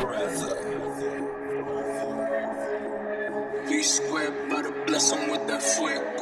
brother. Be square, but a him with that flick.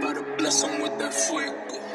By the bless 'em with that fuego.